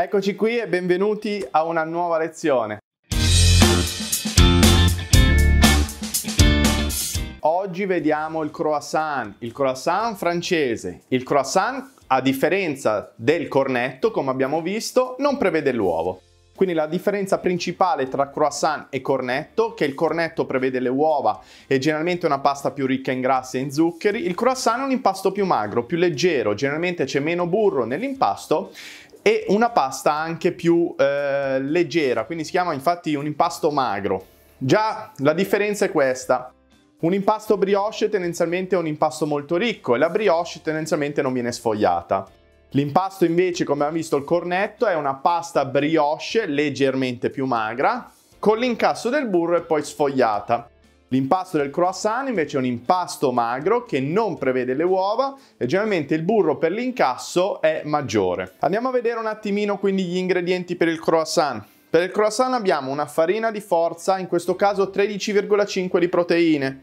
Eccoci qui e benvenuti a una nuova lezione. Oggi vediamo il croissant, il croissant francese. Il croissant, a differenza del cornetto, come abbiamo visto, non prevede l'uovo. Quindi la differenza principale tra croissant e cornetto, che il cornetto prevede le uova e generalmente una pasta più ricca in grassi e in zuccheri, il croissant è un impasto più magro, più leggero, generalmente c'è meno burro nell'impasto e una pasta anche più eh, leggera, quindi si chiama infatti un impasto magro. Già la differenza è questa. Un impasto brioche tendenzialmente è un impasto molto ricco e la brioche tendenzialmente non viene sfogliata. L'impasto invece, come abbiamo visto il cornetto, è una pasta brioche leggermente più magra, con l'incasso del burro e poi sfogliata. L'impasto del croissant invece è un impasto magro che non prevede le uova e generalmente il burro per l'incasso è maggiore. Andiamo a vedere un attimino quindi gli ingredienti per il croissant. Per il croissant abbiamo una farina di forza, in questo caso 13,5 di proteine.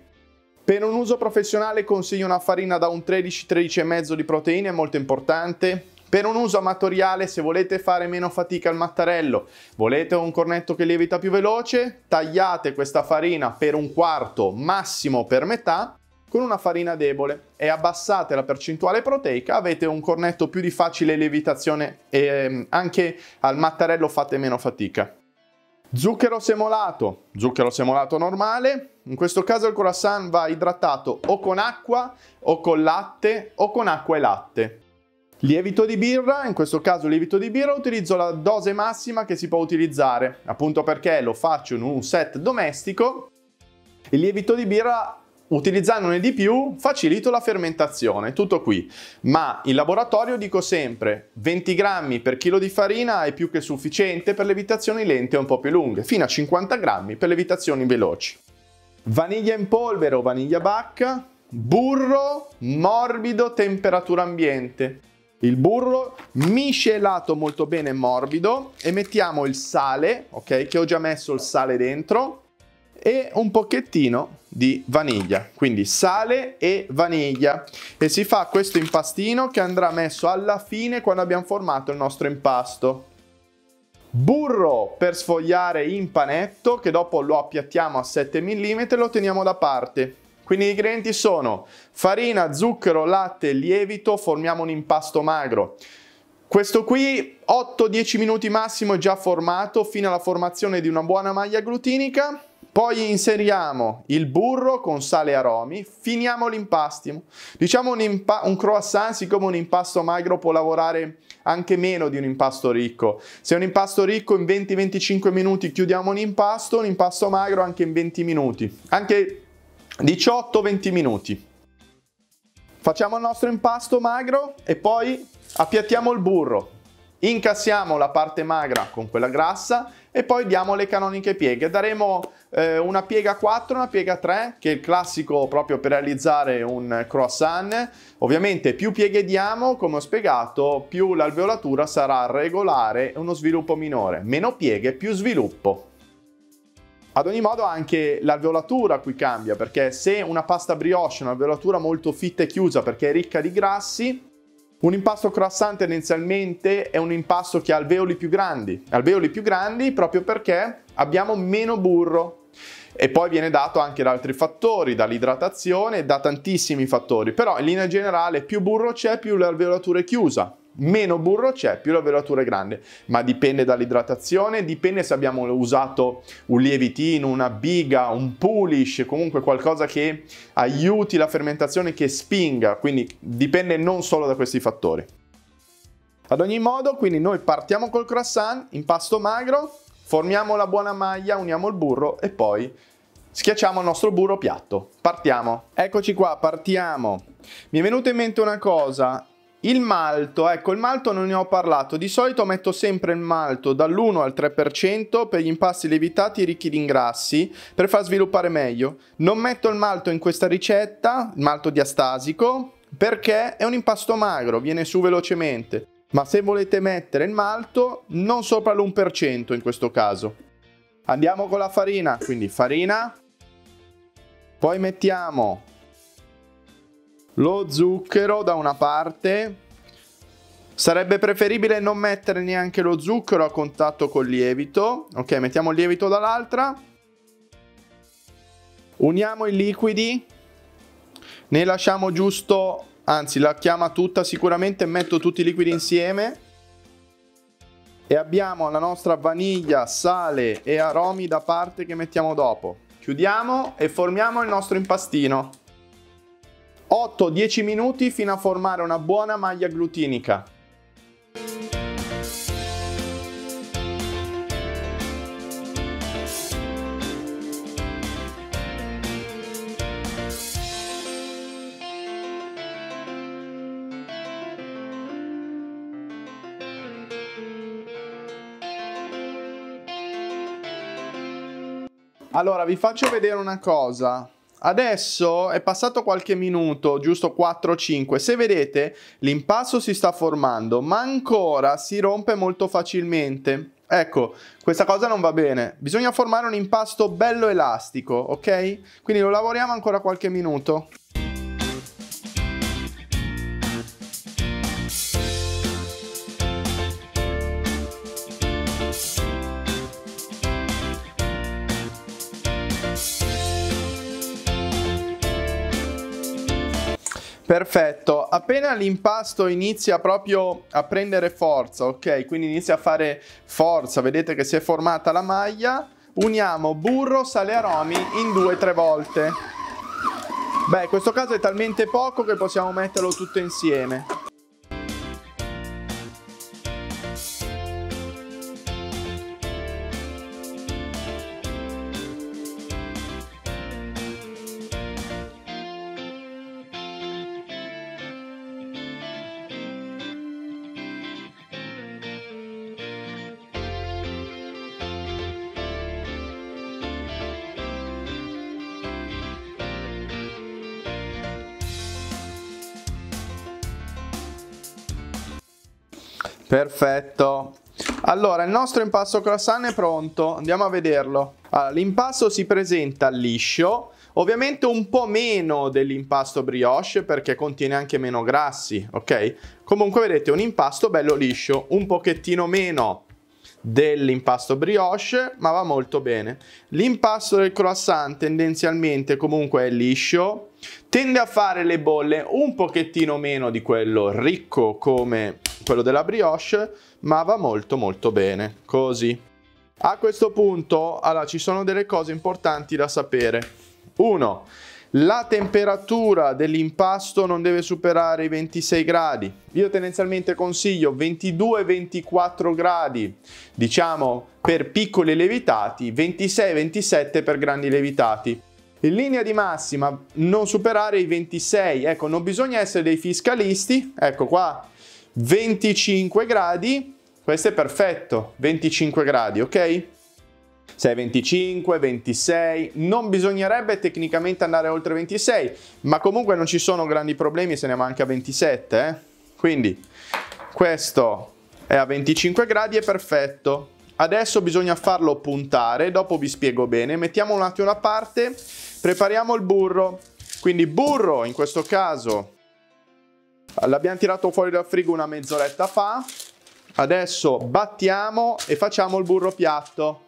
Per un uso professionale consiglio una farina da un 13-13,5 di proteine, è molto importante. Per un uso amatoriale, se volete fare meno fatica al mattarello, volete un cornetto che lievita più veloce, tagliate questa farina per un quarto, massimo per metà, con una farina debole e abbassate la percentuale proteica, avete un cornetto più di facile lievitazione e ehm, anche al mattarello fate meno fatica. Zucchero semolato, zucchero semolato normale, in questo caso il croissant va idratato o con acqua o con latte o con acqua e latte. Lievito di birra, in questo caso lievito di birra utilizzo la dose massima che si può utilizzare, appunto perché lo faccio in un set domestico. Il lievito di birra utilizzandone di più facilito la fermentazione, tutto qui. Ma in laboratorio dico sempre 20 grammi per chilo di farina è più che sufficiente per levitazioni lente e un po' più lunghe, fino a 50 grammi per levitazioni veloci. Vaniglia in polvere o vaniglia bacca, burro morbido temperatura ambiente il burro miscelato molto bene morbido e mettiamo il sale, ok, che ho già messo il sale dentro e un pochettino di vaniglia, quindi sale e vaniglia e si fa questo impastino che andrà messo alla fine quando abbiamo formato il nostro impasto. Burro per sfogliare in panetto che dopo lo appiattiamo a 7 mm e lo teniamo da parte. Quindi gli ingredienti sono farina, zucchero, latte, lievito, formiamo un impasto magro. Questo qui 8-10 minuti massimo è già formato fino alla formazione di una buona maglia glutinica. Poi inseriamo il burro con sale e aromi, finiamo l'impasto. Diciamo un, impa- un croissant, siccome un impasto magro può lavorare anche meno di un impasto ricco. Se è un impasto ricco in 20-25 minuti chiudiamo un impasto, un impasto magro anche in 20 minuti. Anche 18-20 minuti. Facciamo il nostro impasto magro e poi appiattiamo il burro. Incassiamo la parte magra con quella grassa e poi diamo le canoniche pieghe. Daremo eh, una piega 4 una piega 3, che è il classico proprio per realizzare un croissant. Ovviamente più pieghe diamo, come ho spiegato, più l'alveolatura sarà regolare e uno sviluppo minore. Meno pieghe, più sviluppo. Ad ogni modo anche l'alveolatura qui cambia, perché se una pasta brioche è un'alveolatura molto fitta e chiusa perché è ricca di grassi, un impasto croissant tendenzialmente è un impasto che ha alveoli più grandi. Alveoli più grandi proprio perché abbiamo meno burro. E poi viene dato anche da altri fattori, dall'idratazione, da tantissimi fattori. Però in linea generale più burro c'è, più l'alveolatura è chiusa meno burro c'è, più la velatura è grande, ma dipende dall'idratazione, dipende se abbiamo usato un lievitino, una biga, un pulish, comunque qualcosa che aiuti la fermentazione, che spinga, quindi dipende non solo da questi fattori. Ad ogni modo, quindi noi partiamo col croissant, impasto magro, formiamo la buona maglia, uniamo il burro e poi schiacciamo il nostro burro piatto. Partiamo. Eccoci qua, partiamo. Mi è venuta in mente una cosa, il malto, ecco il malto non ne ho parlato, di solito metto sempre il malto dall'1 al 3% per gli impasti lievitati ricchi di ingrassi per far sviluppare meglio. Non metto il malto in questa ricetta, il malto diastasico, perché è un impasto magro, viene su velocemente. Ma se volete mettere il malto, non sopra l'1% in questo caso. Andiamo con la farina, quindi farina, poi mettiamo lo zucchero da una parte, Sarebbe preferibile non mettere neanche lo zucchero a contatto col lievito. Ok, mettiamo il lievito dall'altra. Uniamo i liquidi. Ne lasciamo giusto, anzi la chiama tutta sicuramente, metto tutti i liquidi insieme. E abbiamo la nostra vaniglia, sale e aromi da parte che mettiamo dopo. Chiudiamo e formiamo il nostro impastino. 8-10 minuti fino a formare una buona maglia glutinica. Allora, vi faccio vedere una cosa. Adesso è passato qualche minuto, giusto 4-5. Se vedete, l'impasto si sta formando, ma ancora si rompe molto facilmente. Ecco, questa cosa non va bene. Bisogna formare un impasto bello elastico, ok? Quindi lo lavoriamo ancora qualche minuto. Perfetto, appena l'impasto inizia proprio a prendere forza, ok? Quindi inizia a fare forza, vedete che si è formata la maglia, uniamo burro, sale e aromi in due o tre volte. Beh, in questo caso è talmente poco che possiamo metterlo tutto insieme. Perfetto. Allora, il nostro impasto croissant è pronto, andiamo a vederlo. Allora, l'impasto si presenta liscio, ovviamente un po' meno dell'impasto brioche perché contiene anche meno grassi, ok? Comunque vedete un impasto bello liscio, un pochettino meno dell'impasto brioche, ma va molto bene. L'impasto del croissant tendenzialmente comunque è liscio, tende a fare le bolle un pochettino meno di quello ricco come quello della brioche, ma va molto molto bene, così. A questo punto, allora, ci sono delle cose importanti da sapere. 1. La temperatura dell'impasto non deve superare i 26 gradi. Io tendenzialmente consiglio 22-24 gradi, diciamo per piccoli lievitati, 26-27 per grandi lievitati. In linea di massima non superare i 26, ecco non bisogna essere dei fiscalisti, ecco qua 25 gradi, questo è perfetto, 25 gradi, ok? Se è 25, 26, non bisognerebbe tecnicamente andare oltre 26, ma comunque non ci sono grandi problemi se ne va anche a 27, eh? Quindi questo è a 25 gradi, è perfetto. Adesso bisogna farlo puntare, dopo vi spiego bene. Mettiamo un attimo da parte, prepariamo il burro. Quindi burro, in questo caso, l'abbiamo tirato fuori dal frigo una mezz'oretta fa. Adesso battiamo e facciamo il burro piatto.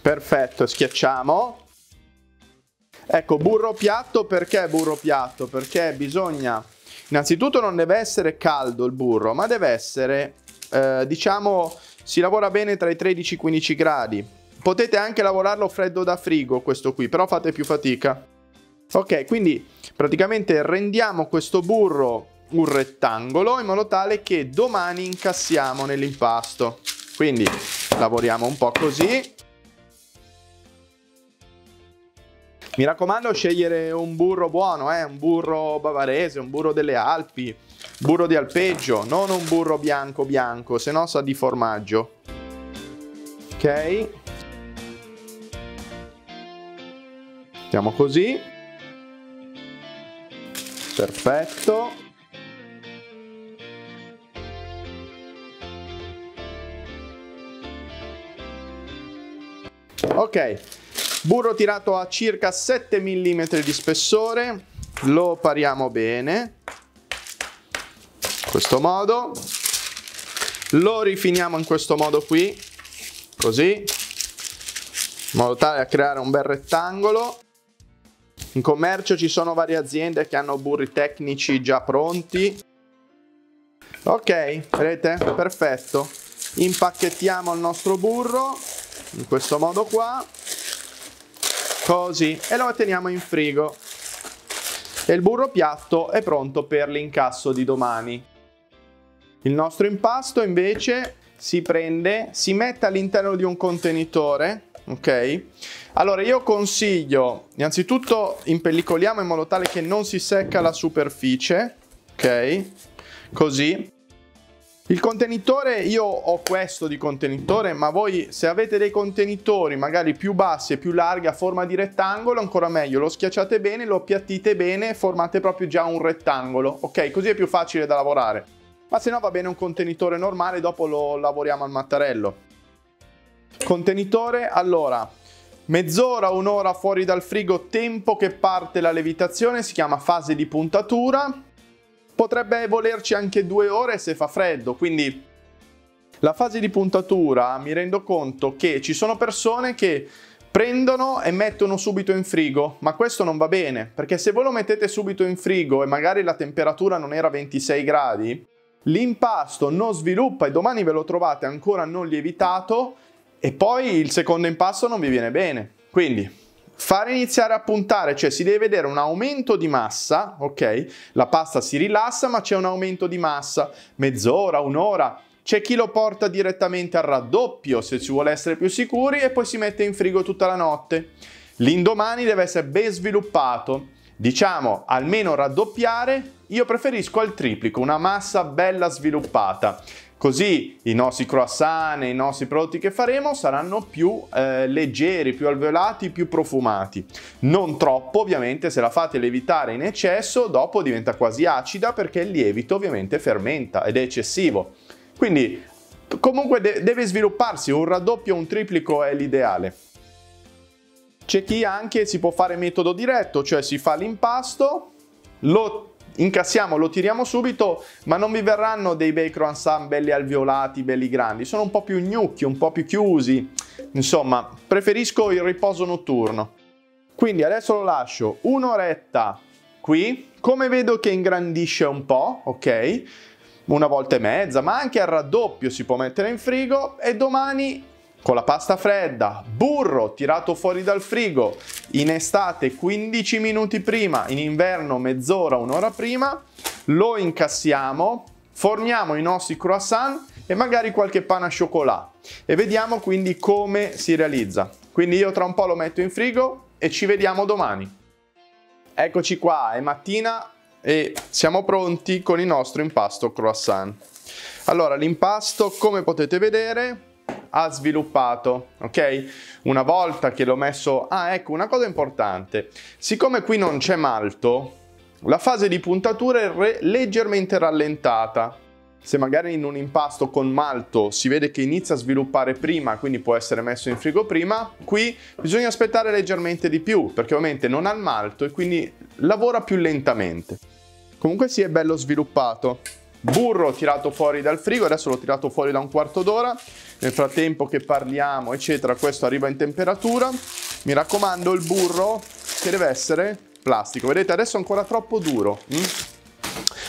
Perfetto, schiacciamo. Ecco, burro piatto, perché burro piatto? Perché bisogna... Innanzitutto non deve essere caldo il burro, ma deve essere, eh, diciamo, si lavora bene tra i 13 e i 15 gradi. Potete anche lavorarlo freddo da frigo questo qui, però fate più fatica. Ok, quindi praticamente rendiamo questo burro un rettangolo in modo tale che domani incassiamo nell'impasto. Quindi lavoriamo un po' così. Mi raccomando scegliere un burro buono, eh? un burro bavarese, un burro delle Alpi, burro di alpeggio, non un burro bianco bianco, se no sa di formaggio. Ok. Mettiamo così. Perfetto. Ok, burro tirato a circa 7 mm di spessore, lo pariamo bene, in questo modo, lo rifiniamo in questo modo qui, così, in modo tale da creare un bel rettangolo. In commercio ci sono varie aziende che hanno burri tecnici già pronti. Ok, vedete? Perfetto. Impacchettiamo il nostro burro in questo modo qua, così, e lo teniamo in frigo. E il burro piatto è pronto per l'incasso di domani. Il nostro impasto invece si prende, si mette all'interno di un contenitore ok? Allora io consiglio, innanzitutto impellicoliamo in modo tale che non si secca la superficie, ok? Così. Il contenitore, io ho questo di contenitore, ma voi se avete dei contenitori magari più bassi e più larghi a forma di rettangolo, ancora meglio, lo schiacciate bene, lo appiattite bene, formate proprio già un rettangolo, ok? Così è più facile da lavorare. Ma se no va bene un contenitore normale, dopo lo lavoriamo al mattarello. Contenitore, allora, mezz'ora, un'ora fuori dal frigo, tempo che parte la levitazione, si chiama fase di puntatura. Potrebbe volerci anche due ore se fa freddo, quindi la fase di puntatura mi rendo conto che ci sono persone che prendono e mettono subito in frigo, ma questo non va bene, perché se voi lo mettete subito in frigo e magari la temperatura non era 26 gradi, l'impasto non sviluppa e domani ve lo trovate ancora non lievitato e poi il secondo impasto non vi viene bene. Quindi fare iniziare a puntare, cioè si deve vedere un aumento di massa, ok? La pasta si rilassa ma c'è un aumento di massa, mezz'ora, un'ora. C'è chi lo porta direttamente al raddoppio se si vuole essere più sicuri e poi si mette in frigo tutta la notte. L'indomani deve essere ben sviluppato, diciamo almeno raddoppiare, io preferisco al triplico, una massa bella sviluppata. Così i nostri croissant i nostri prodotti che faremo saranno più eh, leggeri, più alveolati, più profumati. Non troppo, ovviamente, se la fate lievitare in eccesso, dopo diventa quasi acida perché il lievito ovviamente fermenta ed è eccessivo. Quindi comunque de- deve svilupparsi, un raddoppio o un triplico è l'ideale. C'è chi anche si può fare metodo diretto, cioè si fa l'impasto, lo incassiamo, lo tiriamo subito, ma non vi verranno dei bei croissant belli alveolati, belli grandi, sono un po' più gnocchi, un po' più chiusi, insomma, preferisco il riposo notturno. Quindi adesso lo lascio. Un'oretta qui, come vedo che ingrandisce un po', ok? Una volta e mezza, ma anche al raddoppio si può mettere in frigo. E domani con la pasta fredda, burro tirato fuori dal frigo, in estate 15 minuti prima, in inverno mezz'ora, un'ora prima, lo incassiamo, formiamo i nostri croissant e magari qualche pane a cioccolato e vediamo quindi come si realizza. Quindi io tra un po' lo metto in frigo e ci vediamo domani. Eccoci qua, è mattina e siamo pronti con il nostro impasto croissant. Allora, l'impasto, come potete vedere, ha sviluppato, ok? Una volta che l'ho messo... Ah, ecco, una cosa importante. Siccome qui non c'è malto, la fase di puntatura è re- leggermente rallentata. Se magari in un impasto con malto si vede che inizia a sviluppare prima, quindi può essere messo in frigo prima, qui bisogna aspettare leggermente di più, perché ovviamente non ha il malto e quindi lavora più lentamente. Comunque si è bello sviluppato burro tirato fuori dal frigo, adesso l'ho tirato fuori da un quarto d'ora, nel frattempo che parliamo eccetera questo arriva in temperatura, mi raccomando il burro che deve essere plastico, vedete adesso è ancora troppo duro, mm?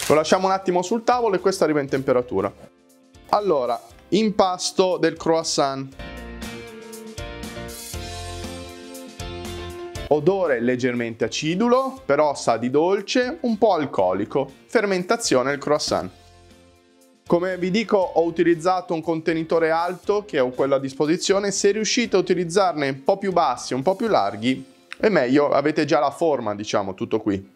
lo lasciamo un attimo sul tavolo e questo arriva in temperatura. Allora, impasto del croissant. Odore leggermente acidulo, però sa di dolce, un po' alcolico. Fermentazione del croissant. Come vi dico ho utilizzato un contenitore alto che ho quello a disposizione, se riuscite a utilizzarne un po' più bassi, un po' più larghi, è meglio, avete già la forma, diciamo, tutto qui.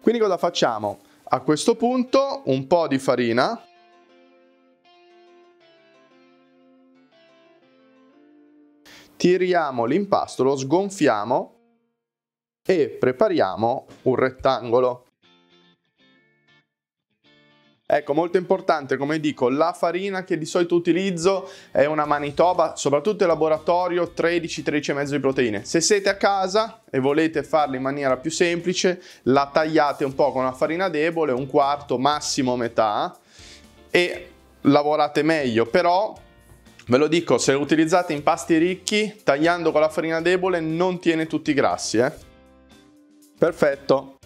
Quindi cosa facciamo? A questo punto un po' di farina, tiriamo l'impasto, lo sgonfiamo e prepariamo un rettangolo. Ecco, molto importante, come dico, la farina che di solito utilizzo è una Manitoba, soprattutto in laboratorio, 13-13,5 di proteine. Se siete a casa e volete farla in maniera più semplice, la tagliate un po' con una farina debole, un quarto, massimo metà, e lavorate meglio, però Ve lo dico, se utilizzate impasti ricchi, tagliando con la farina debole non tiene tutti i grassi, eh? Perfetto.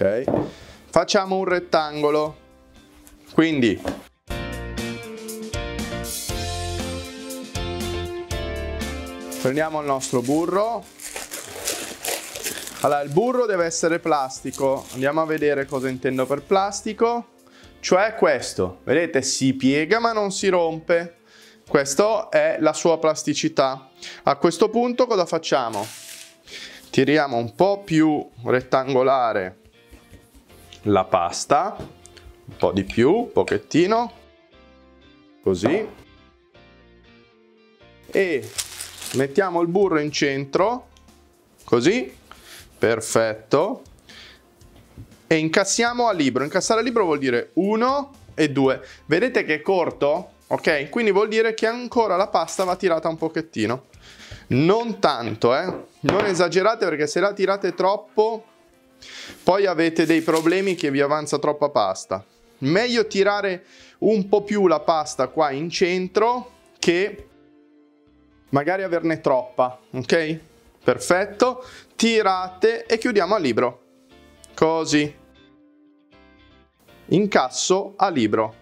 Ok. Facciamo un rettangolo. Quindi prendiamo il nostro burro. Allora, il burro deve essere plastico. Andiamo a vedere cosa intendo per plastico. Cioè questo, vedete, si piega ma non si rompe. Questa è la sua plasticità. A questo punto cosa facciamo? Tiriamo un po' più rettangolare la pasta, un po' di più, un pochettino, così. E mettiamo il burro in centro, così, perfetto e incassiamo a libro. Incassare a libro vuol dire 1 e 2. Vedete che è corto? Ok? Quindi vuol dire che ancora la pasta va tirata un pochettino. Non tanto, eh? Non esagerate perché se la tirate troppo poi avete dei problemi che vi avanza troppa pasta. Meglio tirare un po' più la pasta qua in centro che magari averne troppa, ok? Perfetto. Tirate e chiudiamo a libro. Così incasso a libro.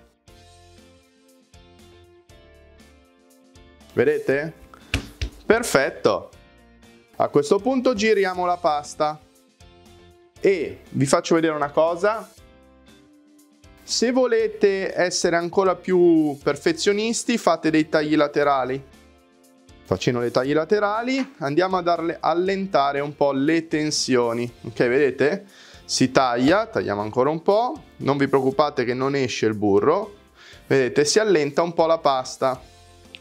Vedete? Perfetto. A questo punto giriamo la pasta e vi faccio vedere una cosa. Se volete essere ancora più perfezionisti fate dei tagli laterali. Facendo dei tagli laterali andiamo a darle allentare un po' le tensioni. Ok, vedete? si taglia, tagliamo ancora un po', non vi preoccupate che non esce il burro, vedete si allenta un po' la pasta,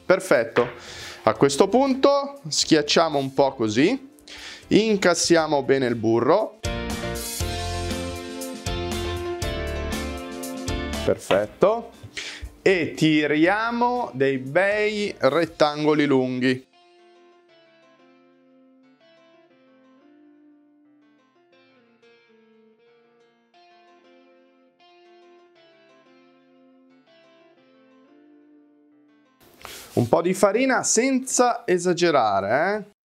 perfetto. A questo punto schiacciamo un po' così, incassiamo bene il burro, perfetto, e tiriamo dei bei rettangoli lunghi. Un po' di farina senza esagerare, eh?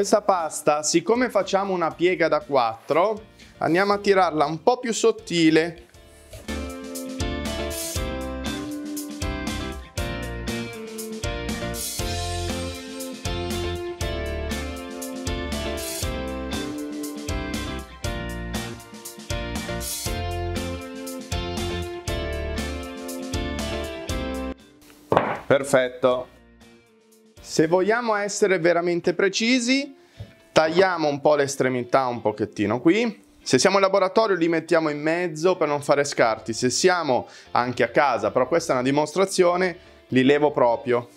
Questa pasta, siccome facciamo una piega da 4, andiamo a tirarla un po' più sottile. Perfetto. Se vogliamo essere veramente precisi, tagliamo un po' l'estremità un pochettino qui. Se siamo in laboratorio li mettiamo in mezzo per non fare scarti. Se siamo anche a casa, però questa è una dimostrazione, li levo proprio.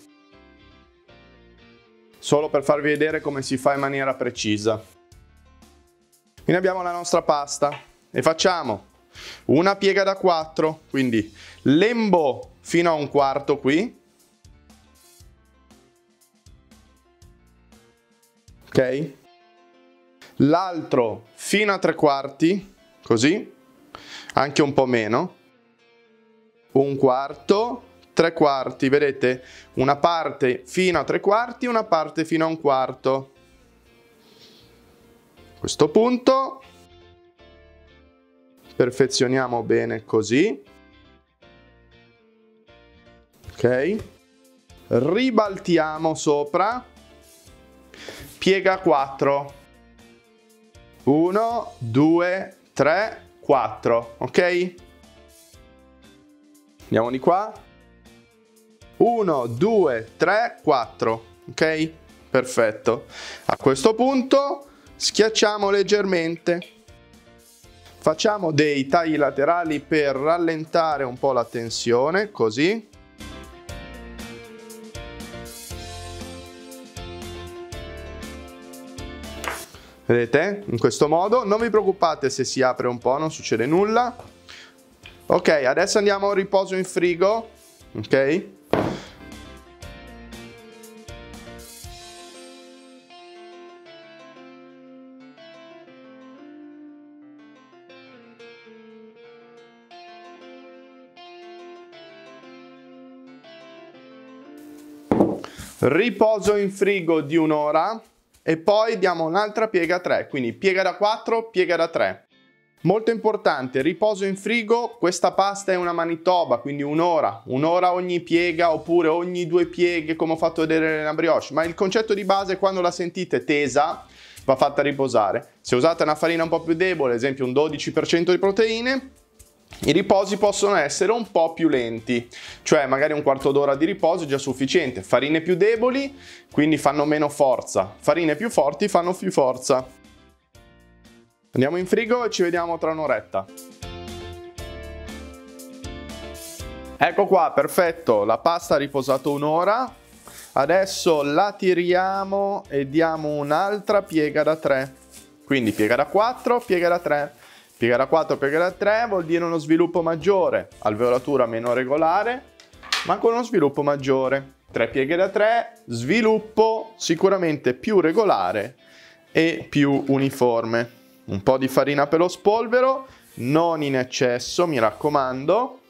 Solo per farvi vedere come si fa in maniera precisa. Quindi abbiamo la nostra pasta e facciamo una piega da 4, quindi lembo fino a un quarto qui, ok? L'altro fino a tre quarti, così, anche un po' meno, un quarto, tre quarti, vedete? Una parte fino a tre quarti, una parte fino a un quarto. A questo punto perfezioniamo bene così. Ok? Ribaltiamo sopra piega 4 1 2 3 4, ok? Andiamo di qua. 1, 2, 3, 4, ok? Perfetto. A questo punto schiacciamo leggermente. Facciamo dei tagli laterali per rallentare un po' la tensione, così. Vedete? In questo modo. Non vi preoccupate se si apre un po', non succede nulla. Ok, adesso andiamo a riposo in frigo. Ok? Riposo in frigo di un'ora e poi diamo un'altra piega 3, quindi piega da 4, piega da 3. Molto importante, riposo in frigo, questa pasta è una manitoba, quindi un'ora, un'ora ogni piega oppure ogni due pieghe come ho fatto vedere nella brioche, ma il concetto di base quando la sentite tesa va fatta riposare. Se usate una farina un po' più debole, ad esempio un 12% di proteine, i riposi possono essere un po' più lenti, cioè magari un quarto d'ora di riposo è già sufficiente. Farine più deboli, quindi fanno meno forza. Farine più forti fanno più forza. Andiamo in frigo e ci vediamo tra un'oretta. Ecco qua, perfetto, la pasta ha riposato un'ora. Adesso la tiriamo e diamo un'altra piega da 3. Quindi piega da 4, piega da 3. Piega da 4, piega da 3 vuol dire uno sviluppo maggiore, alveolatura meno regolare, ma con uno sviluppo maggiore. 3 pieghe da 3, sviluppo sicuramente più regolare e più uniforme. Un po' di farina per lo spolvero, non in eccesso, mi raccomando.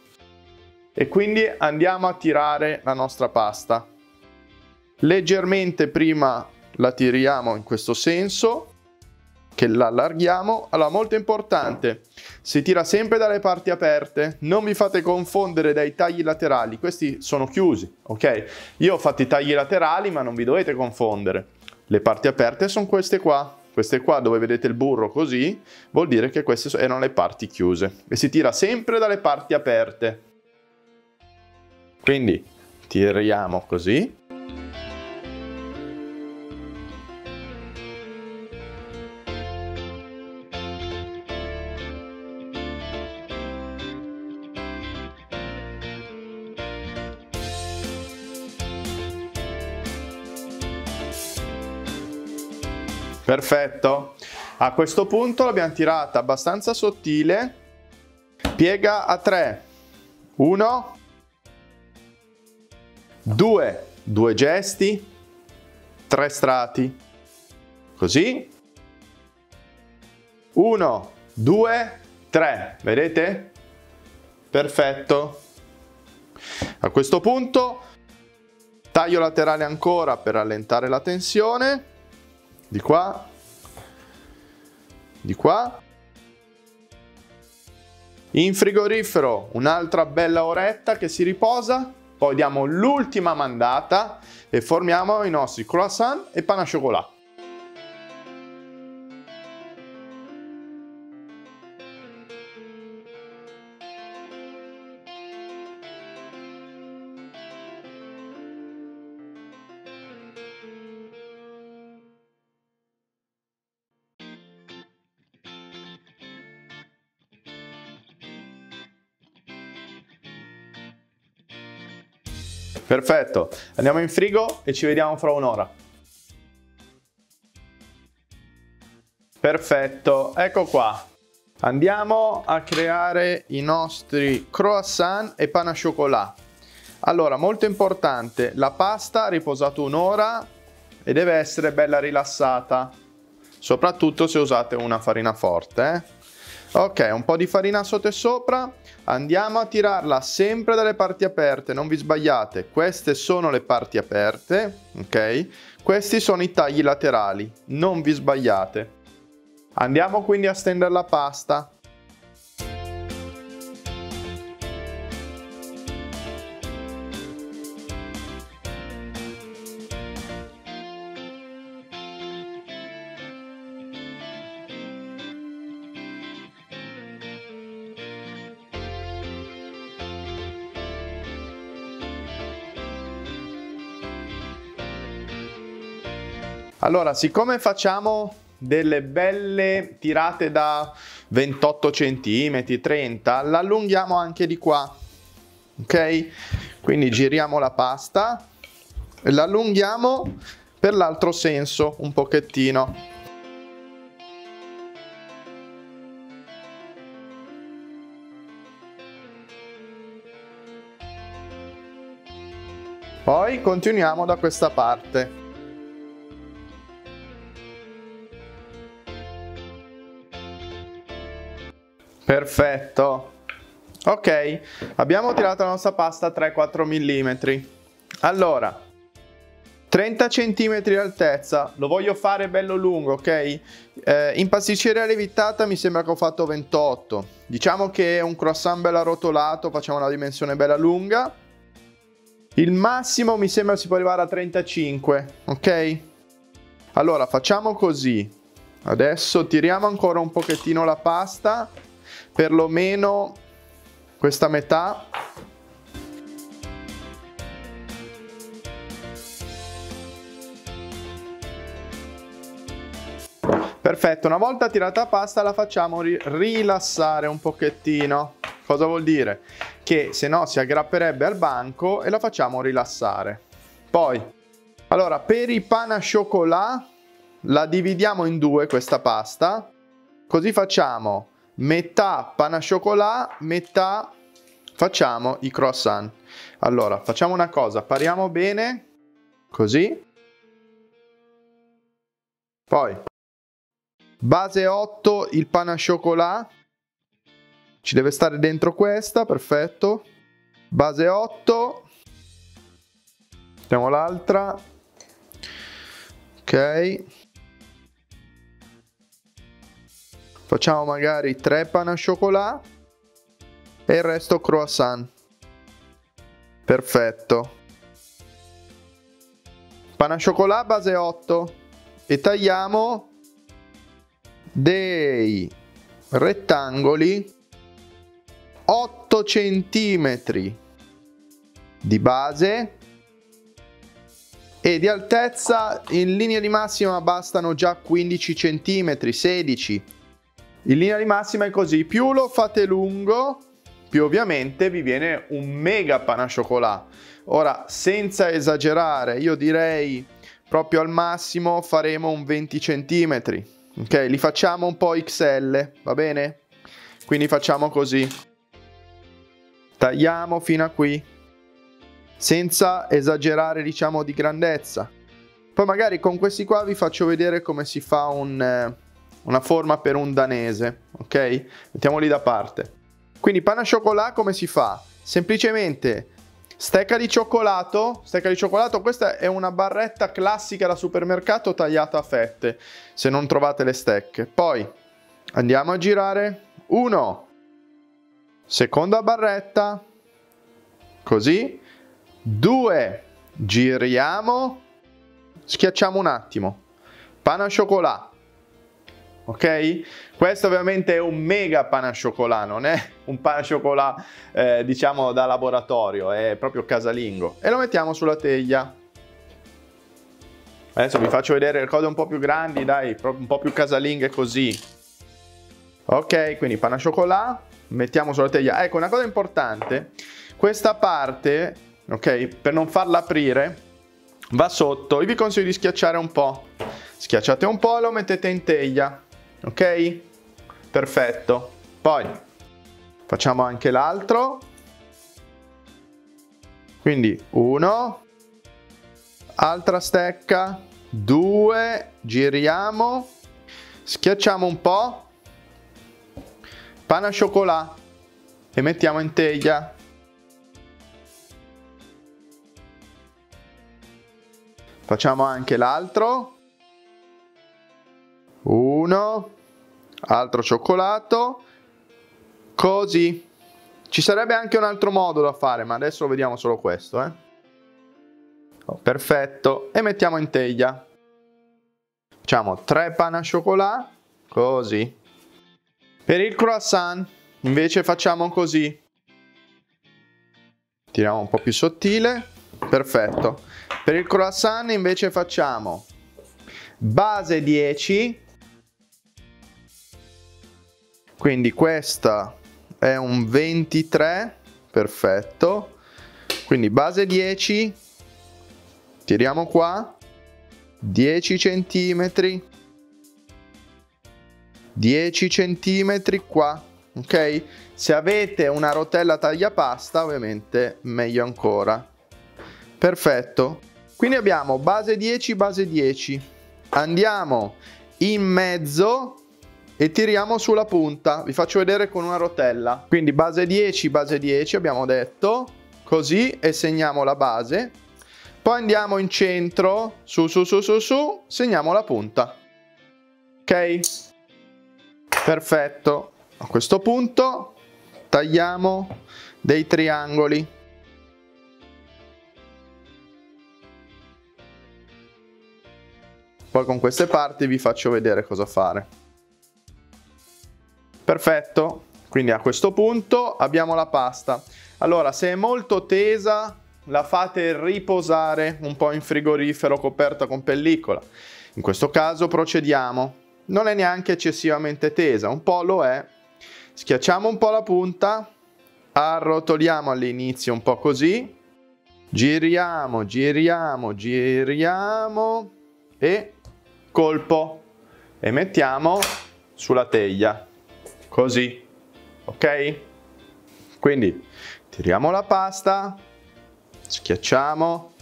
E quindi andiamo a tirare la nostra pasta. Leggermente prima la tiriamo in questo senso, che la allarghiamo. Allora, molto importante, si tira sempre dalle parti aperte, non vi fate confondere dai tagli laterali, questi sono chiusi, ok? Io ho fatto i tagli laterali, ma non vi dovete confondere. Le parti aperte sono queste qua. Queste qua dove vedete il burro così, vuol dire che queste erano le parti chiuse. E si tira sempre dalle parti aperte. Quindi tiriamo così. Perfetto. A questo punto l'abbiamo tirata abbastanza sottile. Piega a 3. 1 2 due gesti, tre strati. Così. 1 2 3. Vedete? Perfetto. A questo punto taglio laterale ancora per rallentare la tensione di qua, di qua. In frigorifero un'altra bella oretta che si riposa, poi diamo l'ultima mandata e formiamo i nostri croissant e pane a cioccolato. Perfetto, andiamo in frigo e ci vediamo fra un'ora. Perfetto, ecco qua. Andiamo a creare i nostri croissant e pane à chocolat. Allora, molto importante, la pasta ha riposato un'ora e deve essere bella rilassata, soprattutto se usate una farina forte. Eh? Ok, un po' di farina sotto e sopra. Andiamo a tirarla sempre dalle parti aperte, non vi sbagliate. Queste sono le parti aperte, ok? Questi sono i tagli laterali, non vi sbagliate. Andiamo quindi a stendere la pasta. Allora, siccome facciamo delle belle tirate da 28 cm, 30, l'allunghiamo anche di qua. Ok? Quindi giriamo la pasta e l'allunghiamo per l'altro senso un pochettino. Poi continuiamo da questa parte. Perfetto. Ok, abbiamo tirato la nostra pasta a 3-4 mm. Allora, 30 cm di altezza, lo voglio fare bello lungo, ok? Eh, in pasticceria lievitata mi sembra che ho fatto 28. Diciamo che è un croissant bello arrotolato, facciamo una dimensione bella lunga. Il massimo mi sembra si può arrivare a 35, ok? Allora, facciamo così. Adesso tiriamo ancora un pochettino la pasta perlomeno questa metà Perfetto, una volta tirata la pasta la facciamo ri rilassare un pochettino. Cosa vuol dire? Che se no si aggrapperebbe al banco e la facciamo rilassare. Poi, allora, per i pana chocolat la dividiamo in due questa pasta. Così facciamo metà panna chocolat, metà facciamo i croissant. Allora, facciamo una cosa, pariamo bene, così. Poi, base 8 il panna chocolat, ci deve stare dentro questa, perfetto. Base 8, mettiamo l'altra, ok. Facciamo magari 3 pan au chocolat e il resto croissant. Perfetto. Pan au chocolat base 8 e tagliamo dei rettangoli 8 centimetri di base e di altezza in linea di massima bastano già 15 centimetri 16 in linea di massima è così, più lo fate lungo, più ovviamente vi viene un mega pana chocolat. Ora, senza esagerare, io direi proprio al massimo faremo un 20 cm. Ok, li facciamo un po' XL, va bene? Quindi facciamo così. Tagliamo fino a qui, senza esagerare, diciamo, di grandezza. Poi magari con questi qua vi faccio vedere come si fa un... Una forma per un danese, ok? Mettiamoli da parte. Quindi panna chocolat come si fa? Semplicemente stecca di cioccolato, stecca di cioccolato, questa è una barretta classica da supermercato tagliata a fette, se non trovate le stecche. Poi andiamo a girare, uno, seconda barretta, così, due, giriamo, schiacciamo un attimo, panna chocolat, ok? Questo ovviamente è un mega pane al cioccolato, non è un pane al cioccolato eh, diciamo da laboratorio, è proprio casalingo. E lo mettiamo sulla teglia. Adesso vi faccio vedere le cose un po' più grandi, dai, un po' più casalinghe così. Ok, quindi pane al cioccolato, mettiamo sulla teglia. Ecco, una cosa importante, questa parte, ok, per non farla aprire, va sotto. Io vi consiglio di schiacciare un po'. Schiacciate un po' e lo mettete in teglia ok? Perfetto. Poi facciamo anche l'altro. Quindi uno, altra stecca, due, giriamo, schiacciamo un po', pane al cioccolato e mettiamo in teglia. Facciamo anche l'altro. Uno, altro cioccolato, così. Ci sarebbe anche un altro modo da fare, ma adesso vediamo solo questo, eh. Oh, perfetto, e mettiamo in teglia. Facciamo tre pane al cioccolato, così. Per il croissant invece facciamo così. Tiriamo un po' più sottile, perfetto. Per il croissant invece facciamo base 10, quindi questa è un 23, perfetto, quindi base 10, tiriamo qua, 10 centimetri, 10 centimetri qua, ok? Se avete una rotella tagliapasta, ovviamente meglio ancora. Perfetto. Quindi abbiamo base 10, base 10. Andiamo in mezzo e tiriamo sulla punta. Vi faccio vedere con una rotella. Quindi base 10, base 10 abbiamo detto. Così e segniamo la base. Poi andiamo in centro, su su su su su, segniamo la punta. Ok? Perfetto. A questo punto tagliamo dei triangoli. Poi con queste parti vi faccio vedere cosa fare. Perfetto, quindi a questo punto abbiamo la pasta. Allora, se è molto tesa, la fate riposare un po' in frigorifero coperta con pellicola. In questo caso procediamo. Non è neanche eccessivamente tesa, un po' lo è. Schiacciamo un po' la punta, arrotoliamo all'inizio un po' così, giriamo, giriamo, giriamo e colpo e mettiamo sulla teglia così. Ok? Quindi tiriamo la pasta schiacciamo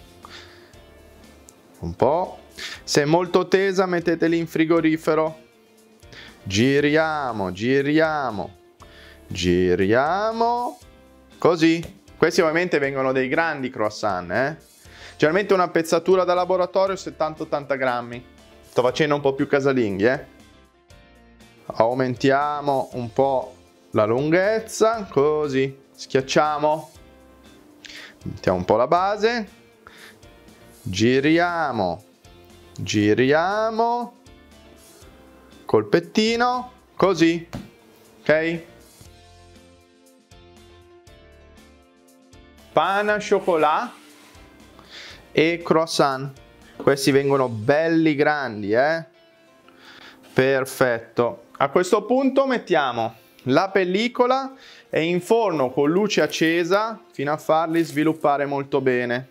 un po' se è molto tesa metteteli in frigorifero. Giriamo giriamo giriamo. Così. Questi ovviamente vengono dei grandi croissant eh? generalmente una pezzatura da laboratorio 70-80 grammi. Sto facendo un po' più casalinghi, eh. Aumentiamo un po' la lunghezza, così. Schiacciamo. Mettiamo un po' la base. Giriamo. Giriamo. Col pettino, così. Ok? Pana, cioccolato e croissant. Questi vengono belli grandi, eh? Perfetto. A questo punto mettiamo la pellicola e in forno con luce accesa fino a farli sviluppare molto bene.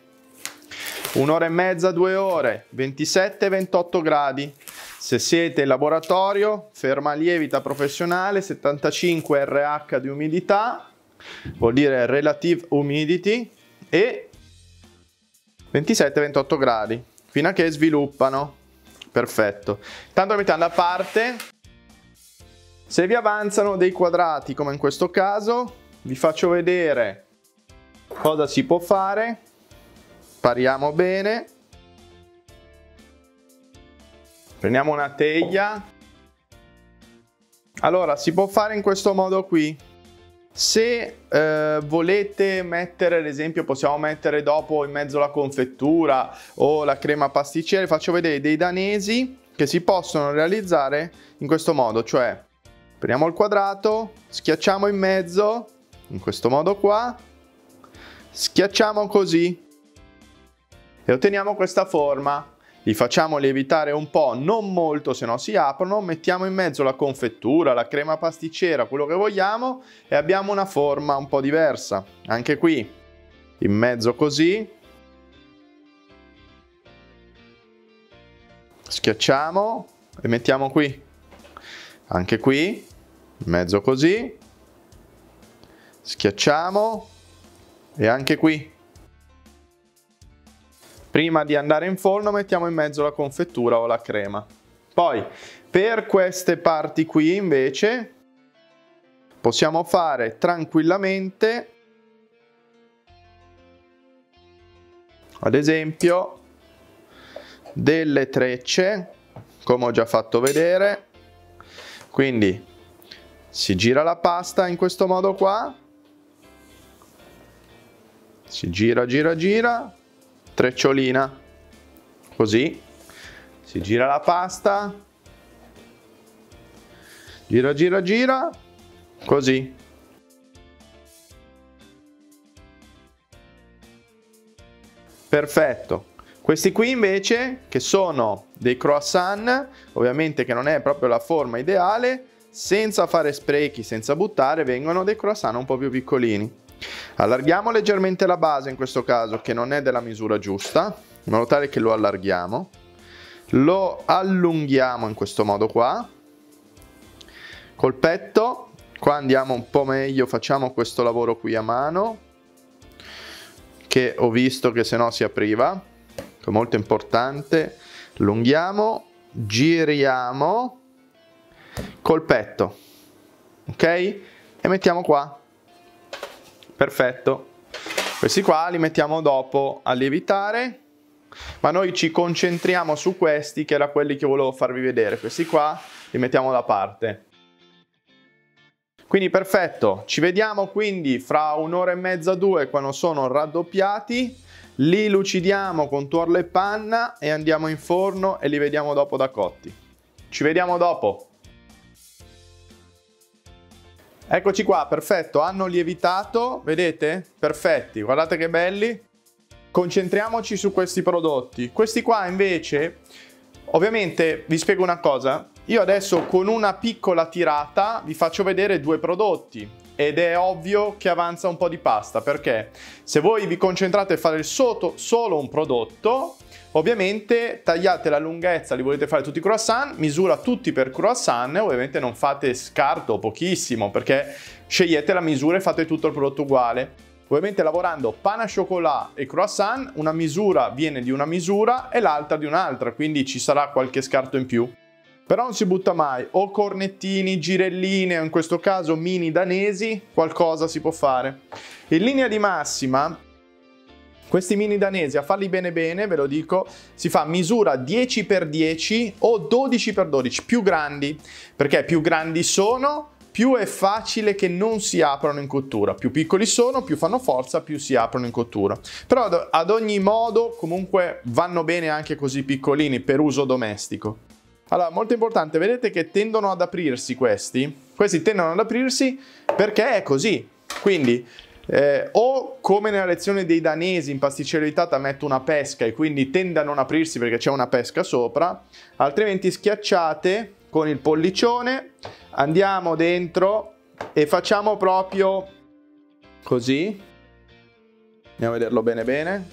Un'ora e mezza, due ore, 27-28 gradi. Se siete in laboratorio, ferma lievita professionale, 75 RH di umidità, vuol dire relative humidity, e 27-28 gradi fino a che sviluppano. Perfetto. Tanto mettendo a parte, se vi avanzano dei quadrati come in questo caso, vi faccio vedere cosa si può fare. Pariamo bene. Prendiamo una teglia. Allora, si può fare in questo modo qui. Se eh, volete mettere, ad esempio, possiamo mettere dopo in mezzo la confettura o la crema pasticcera, faccio vedere dei danesi che si possono realizzare in questo modo, cioè prendiamo il quadrato, schiacciamo in mezzo, in questo modo qua, schiacciamo così e otteniamo questa forma li facciamo lievitare un po', non molto se no si aprono, mettiamo in mezzo la confettura, la crema pasticcera, quello che vogliamo e abbiamo una forma un po' diversa. Anche qui, in mezzo così, schiacciamo e mettiamo qui. Anche qui, in mezzo così, schiacciamo. E anche qui. Prima di andare in forno mettiamo in mezzo la confettura o la crema. Poi per queste parti qui invece possiamo fare tranquillamente ad esempio delle trecce come ho già fatto vedere. Quindi si gira la pasta in questo modo qua. Si gira gira gira. Trecciolina, così, si gira la pasta, gira, gira, gira, così. Perfetto. Questi qui invece, che sono dei croissant, ovviamente che non è proprio la forma ideale, senza fare sprechi, senza buttare, vengono dei croissant un po' più piccolini. Allarghiamo leggermente la base in questo caso, che non è della misura giusta, in modo tale che lo allarghiamo. Lo allunghiamo in questo modo qua. Col petto, qua andiamo un po' meglio, facciamo questo lavoro qui a mano, che ho visto che se no si apriva, che è molto importante. Allunghiamo, giriamo col petto, ok? E mettiamo qua. Perfetto. Questi qua li mettiamo dopo a lievitare, ma noi ci concentriamo su questi che era quelli che volevo farvi vedere. Questi qua li mettiamo da parte. Quindi perfetto, ci vediamo quindi fra un'ora e mezza, due, quando sono raddoppiati, li lucidiamo con tuorlo e panna e andiamo in forno e li vediamo dopo da cotti. Ci vediamo dopo. Eccoci qua, perfetto, hanno lievitato, vedete? Perfetti, guardate che belli. Concentriamoci su questi prodotti. Questi qua invece, ovviamente vi spiego una cosa, io adesso con una piccola tirata vi faccio vedere due prodotti ed è ovvio che avanza un po' di pasta perché se voi vi concentrate a fare sotto solo un prodotto Ovviamente tagliate la lunghezza, li volete fare tutti croissant, misura tutti per croissant, ovviamente non fate scarto pochissimo perché scegliete la misura e fate tutto il prodotto uguale. Ovviamente lavorando panna cioccolato e croissant, una misura viene di una misura e l'altra di un'altra, quindi ci sarà qualche scarto in più. Però non si butta mai, o cornettini, girelline, o in questo caso mini danesi, qualcosa si può fare. In linea di massima, questi mini danesi, a farli bene bene, ve lo dico, si fa misura 10x10 o 12x12, più grandi, perché più grandi sono, più è facile che non si aprano in cottura. Più piccoli sono, più fanno forza, più si aprono in cottura. Però ad ogni modo comunque vanno bene anche così piccolini per uso domestico. Allora, molto importante, vedete che tendono ad aprirsi questi? Questi tendono ad aprirsi perché è così. Quindi eh, o come nella lezione dei danesi in pasticceria metto una pesca e quindi tende a non aprirsi perché c'è una pesca sopra, altrimenti schiacciate con il pollicione, andiamo dentro e facciamo proprio così, andiamo a vederlo bene bene,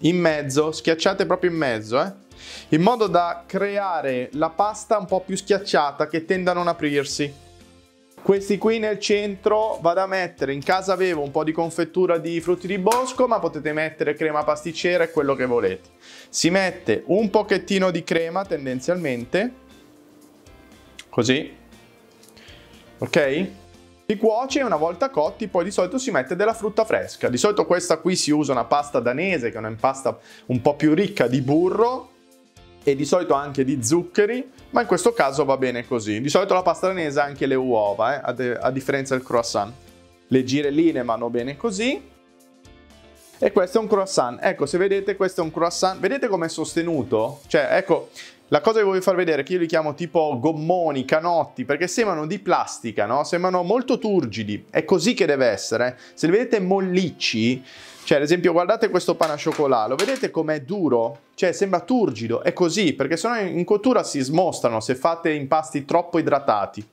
in mezzo, schiacciate proprio in mezzo, eh? in modo da creare la pasta un po' più schiacciata che tende a non aprirsi. Questi qui nel centro vado a mettere, in casa avevo un po' di confettura di frutti di bosco, ma potete mettere crema pasticcera e quello che volete. Si mette un pochettino di crema tendenzialmente, così, ok? Si cuoce e una volta cotti poi di solito si mette della frutta fresca. Di solito questa qui si usa una pasta danese che è una pasta un po' più ricca di burro e di solito anche di zuccheri, ma in questo caso va bene così. Di solito la pasta danese ha anche le uova, eh, a, de- a differenza del croissant. Le girelline vanno bene così. E questo è un croissant. Ecco, se vedete, questo è un croissant. Vedete com'è sostenuto? Cioè, ecco, la cosa che voglio far vedere che io li chiamo tipo gommoni, canotti, perché sembrano di plastica, no? Sembrano molto turgidi. È così che deve essere. Se li vedete mollicci, cioè, ad esempio, guardate questo pane a lo vedete com'è duro? Cioè, sembra turgido, è così, perché sennò in cottura si smostrano se fate impasti troppo idratati.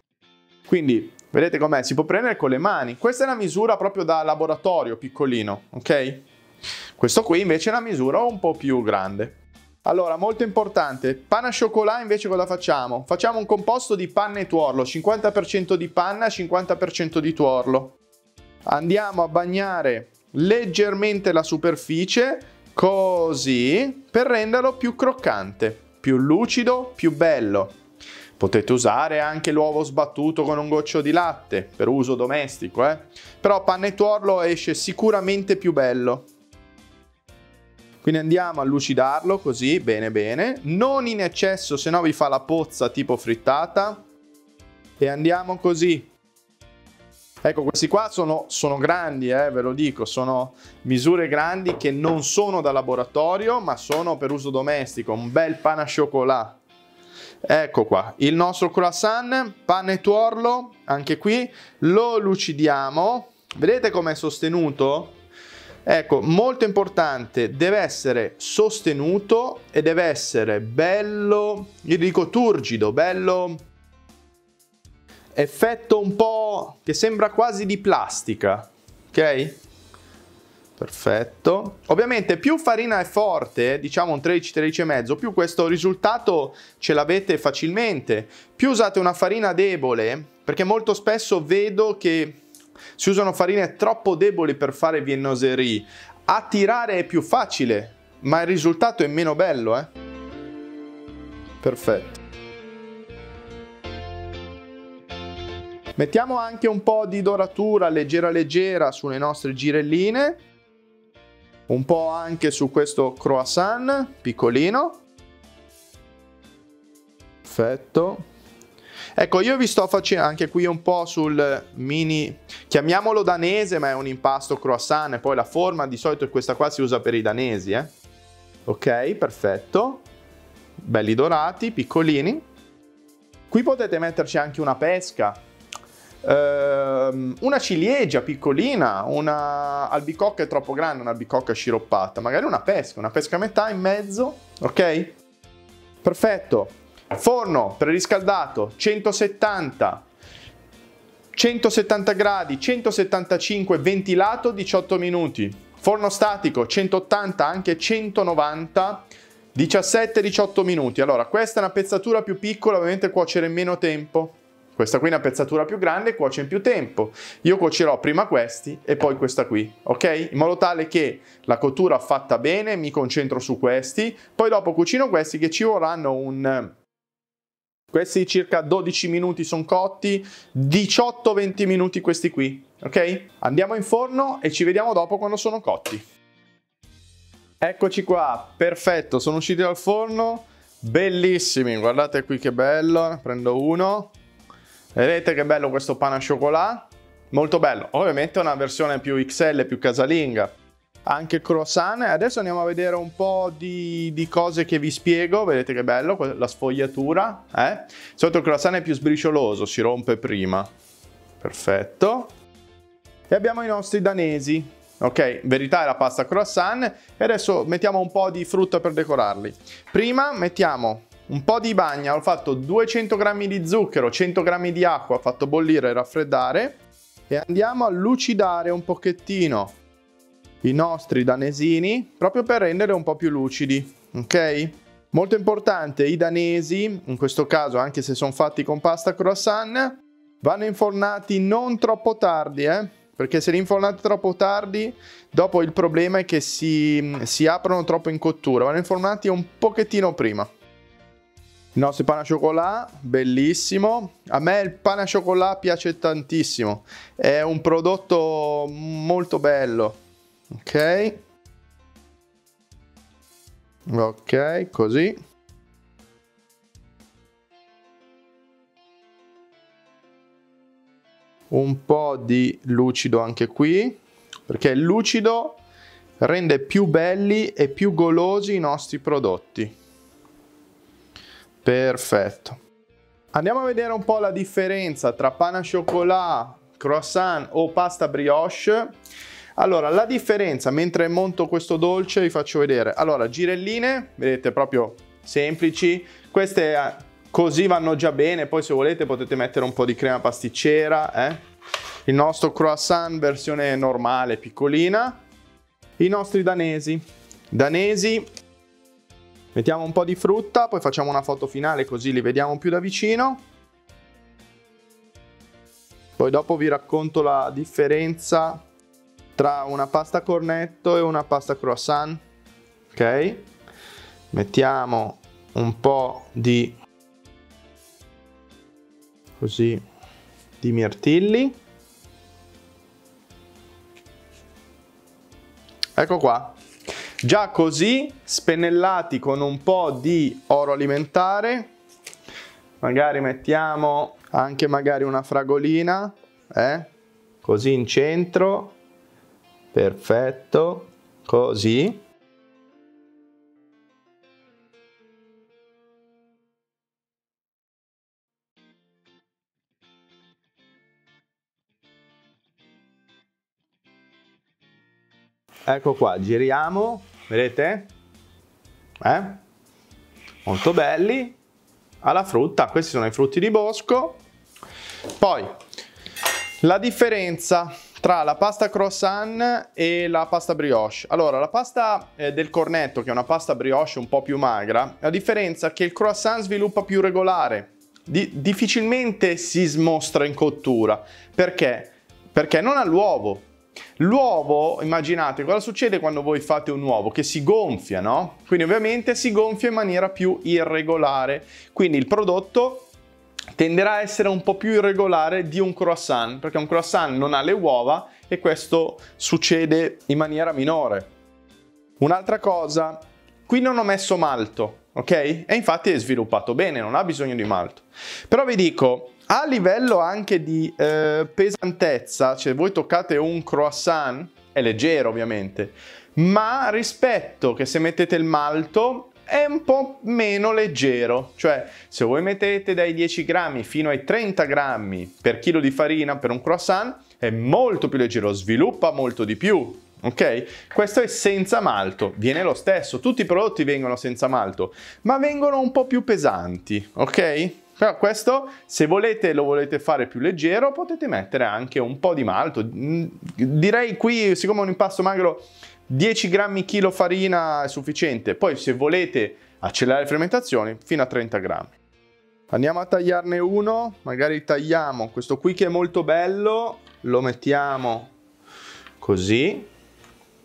Quindi, vedete com'è? Si può prendere con le mani. Questa è una misura proprio da laboratorio piccolino, ok? Questo qui invece è una misura un po' più grande. Allora, molto importante, panna a cioccolato invece cosa facciamo? Facciamo un composto di panna e tuorlo, 50% di panna, 50% di tuorlo. Andiamo a bagnare leggermente la superficie così per renderlo più croccante, più lucido, più bello. Potete usare anche l'uovo sbattuto con un goccio di latte per uso domestico, eh? però panna e tuorlo esce sicuramente più bello. Quindi andiamo a lucidarlo così, bene bene, non in eccesso se no vi fa la pozza tipo frittata e andiamo così Ecco, questi qua sono, sono grandi, eh, ve lo dico, sono misure grandi che non sono da laboratorio, ma sono per uso domestico, un bel pane a cioccolato. Ecco qua, il nostro croissant, pane tuorlo, anche qui, lo lucidiamo. Vedete com'è sostenuto? Ecco, molto importante, deve essere sostenuto e deve essere bello, io dico turgido, bello effetto un po' che sembra quasi di plastica, ok? Perfetto. Ovviamente più farina è forte, diciamo un 13-13,5, più questo risultato ce l'avete facilmente. Più usate una farina debole, perché molto spesso vedo che si usano farine troppo deboli per fare viennoserie. A tirare è più facile, ma il risultato è meno bello, eh? Perfetto. Mettiamo anche un po' di doratura leggera leggera sulle nostre girelline, un po' anche su questo croissant piccolino. Perfetto. Ecco, io vi sto facendo anche qui un po' sul mini, chiamiamolo danese, ma è un impasto croissant e poi la forma di solito questa qua si usa per i danesi, eh? Ok, perfetto. Belli dorati, piccolini. Qui potete metterci anche una pesca, Uh, una ciliegia piccolina, una albicocca è troppo grande, un'albicocca sciroppata, magari una pesca, una pesca a metà in mezzo, ok? Perfetto. Forno preriscaldato 170 170 gradi, 175 ventilato 18 minuti. Forno statico 180 anche 190 17-18 minuti. Allora, questa è una pezzatura più piccola, ovviamente cuocere in meno tempo. Questa qui è una pezzatura più grande, cuoce in più tempo. Io cuocerò prima questi e poi questa qui, ok? In modo tale che la cottura fatta bene, mi concentro su questi, poi dopo cucino questi che ci vorranno un... Questi circa 12 minuti sono cotti, 18-20 minuti questi qui, ok? Andiamo in forno e ci vediamo dopo quando sono cotti. Eccoci qua, perfetto, sono usciti dal forno, bellissimi, guardate qui che bello, prendo uno, Vedete che bello questo pane al cioccolato? Molto bello. Ovviamente una versione più XL, più casalinga. Anche croissant. Adesso andiamo a vedere un po' di, di cose che vi spiego. Vedete che bello la sfogliatura. Eh? Sotto il croissant è più sbricioloso, si rompe prima. Perfetto. E abbiamo i nostri danesi. Ok, verità è la pasta croissant. E adesso mettiamo un po' di frutta per decorarli. Prima mettiamo un po' di bagna, ho fatto 200 g di zucchero, 100 g di acqua, fatto bollire e raffreddare e andiamo a lucidare un pochettino i nostri danesini proprio per rendere un po' più lucidi, ok? Molto importante, i danesi, in questo caso anche se sono fatti con pasta croissant, vanno infornati non troppo tardi, eh? Perché se li infornate troppo tardi, dopo il problema è che si, si aprono troppo in cottura, vanno infornati un pochettino prima. Il nostro pane a cioccolato, bellissimo. A me il pane a cioccolato piace tantissimo. È un prodotto molto bello. Ok. Ok, così. Un po' di lucido anche qui, perché il lucido rende più belli e più golosi i nostri prodotti. Perfetto. Andiamo a vedere un po' la differenza tra pane à chocolat, croissant o pasta brioche. Allora, la differenza, mentre monto questo dolce, vi faccio vedere. Allora, girelline, vedete, proprio semplici. Queste eh, così vanno già bene, poi se volete potete mettere un po' di crema pasticcera. Eh? Il nostro croissant versione normale, piccolina. I nostri danesi. Danesi Mettiamo un po' di frutta, poi facciamo una foto finale così li vediamo più da vicino. Poi dopo vi racconto la differenza tra una pasta cornetto e una pasta croissant. Ok? Mettiamo un po' di così di mirtilli. Ecco qua, Già così, spennellati con un po' di oro alimentare, magari mettiamo anche magari una fragolina, eh? così in centro, perfetto, così. ecco qua, giriamo, vedete? Eh? Molto belli, alla frutta, questi sono i frutti di bosco. Poi, la differenza tra la pasta croissant e la pasta brioche. Allora, la pasta eh, del cornetto, che è una pasta brioche un po' più magra, la differenza è che il croissant sviluppa più regolare, di- difficilmente si smostra in cottura. Perché? Perché non ha l'uovo. L'uovo, immaginate cosa succede quando voi fate un uovo? Che si gonfia, no? Quindi ovviamente si gonfia in maniera più irregolare. Quindi il prodotto tenderà a essere un po' più irregolare di un croissant, perché un croissant non ha le uova e questo succede in maniera minore. Un'altra cosa, qui non ho messo malto, ok? E infatti è sviluppato bene, non ha bisogno di malto. Però vi dico, a livello anche di eh, pesantezza, cioè voi toccate un croissant, è leggero ovviamente, ma rispetto che se mettete il malto è un po' meno leggero, cioè se voi mettete dai 10 grammi fino ai 30 grammi per chilo di farina per un croissant è molto più leggero, sviluppa molto di più, ok? Questo è senza malto, viene lo stesso, tutti i prodotti vengono senza malto, ma vengono un po' più pesanti, ok? Questo, se volete, lo volete fare più leggero, potete mettere anche un po' di malto. Mm, direi qui, siccome è un impasto magro, 10 grammi chilo farina è sufficiente, poi se volete accelerare le fermentazioni fino a 30 grammi. Andiamo a tagliarne uno, magari tagliamo questo qui che è molto bello, lo mettiamo così,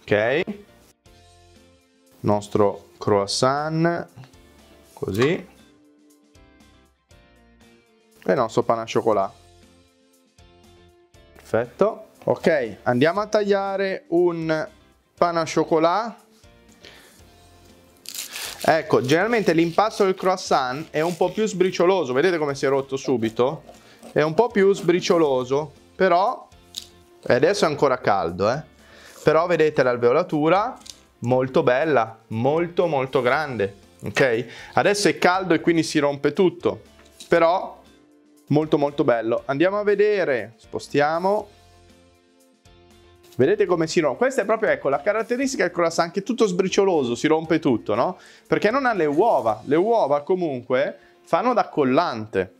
ok? Nostro croissant, così. Il nostro pane al cioccolato. Perfetto. Ok, andiamo a tagliare un pane au chocolat. Ecco, generalmente l'impasto del croissant è un po' più sbricioloso, vedete come si è rotto subito? È un po' più sbricioloso, però adesso è ancora caldo, eh? Però vedete l'alveolatura molto bella, molto molto grande, ok? Adesso è caldo e quindi si rompe tutto, però molto molto bello. Andiamo a vedere, spostiamo Vedete come si rompe? Questa è proprio, ecco, la caratteristica del croissant che è tutto sbricioloso, si rompe tutto, no? Perché non ha le uova. Le uova comunque fanno da collante.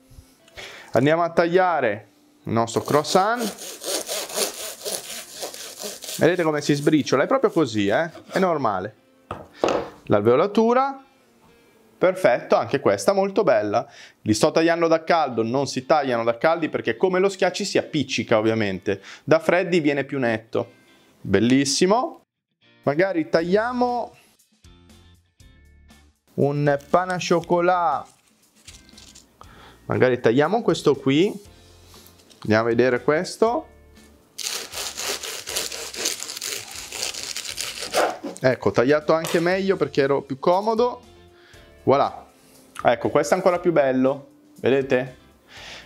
Andiamo a tagliare il nostro croissant. Vedete come si sbriciola? È proprio così, eh? È normale. L'alveolatura. Perfetto, anche questa molto bella. Li sto tagliando da caldo, non si tagliano da caldi perché come lo schiacci si appiccica ovviamente. Da freddi viene più netto. Bellissimo. Magari tagliamo un pane à chocolat. Magari tagliamo questo qui. Andiamo a vedere questo. Ecco, tagliato anche meglio perché ero più comodo. Voilà. Ecco, questo è ancora più bello. Vedete?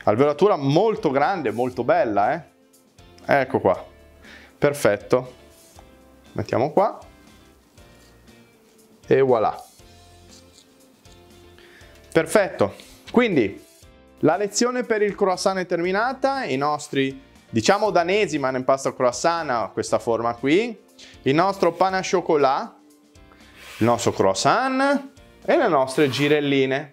Alveolatura molto grande, molto bella, eh? Ecco qua. Perfetto. Mettiamo qua. E voilà. Perfetto. Quindi, la lezione per il croissant è terminata. I nostri, diciamo danesi, ma in pasta croissant ha questa forma qui. Il nostro pane à chocolat. Il nostro croissant e le nostre girelline.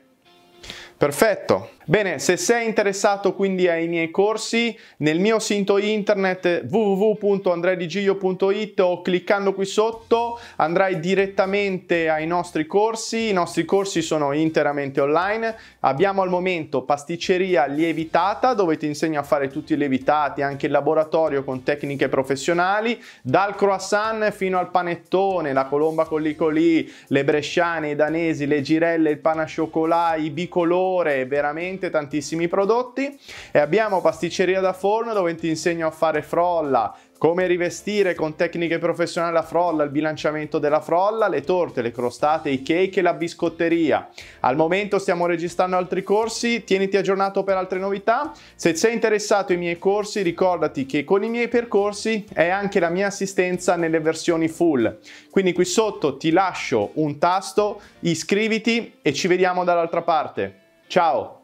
Perfetto. Bene, se sei interessato quindi ai miei corsi, nel mio sito internet www.andredigiglio.it o cliccando qui sotto andrai direttamente ai nostri corsi. I nostri corsi sono interamente online. Abbiamo al momento pasticceria lievitata dove ti insegno a fare tutti i lievitati, anche il laboratorio con tecniche professionali, dal croissant fino al panettone, la colomba con l'icolì, le bresciane, i danesi, le girelle, il cioccolato, i bicolore, veramente veramente tantissimi prodotti e abbiamo pasticceria da forno dove ti insegno a fare frolla, come rivestire con tecniche professionali la frolla, il bilanciamento della frolla, le torte, le crostate, i cake e la biscotteria. Al momento stiamo registrando altri corsi, tieniti aggiornato per altre novità. Se sei interessato ai miei corsi, ricordati che con i miei percorsi è anche la mia assistenza nelle versioni full. Quindi qui sotto ti lascio un tasto, iscriviti e ci vediamo dall'altra parte. Ciao!